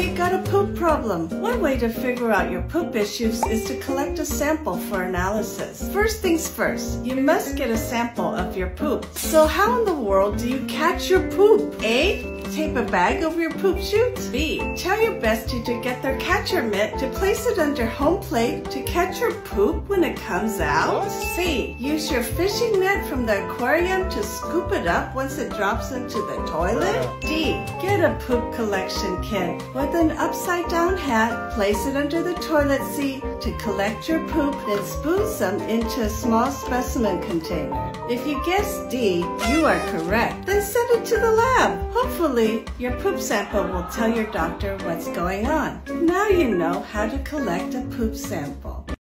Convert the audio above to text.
you got a poop problem. One way to figure out your poop issues is to collect a sample for analysis. First things first, you must get a sample of your poop. So how in the world do you catch your poop? A. Tape a bag over your poop chute. B. Tell your bestie to get their catcher mitt to place it under home plate to catch your poop when it comes out. Oh, C. Use your fishing net from the aquarium to scoop it up once it drops into the toilet. Uh-huh. D. Get a poop collection kit with an upside down hat. Place it under the toilet seat to collect your poop, then spoon some into a small specimen container. If you guess D, you are correct. Then send it to the lab. Your poop sample will tell your doctor what's going on. Now you know how to collect a poop sample.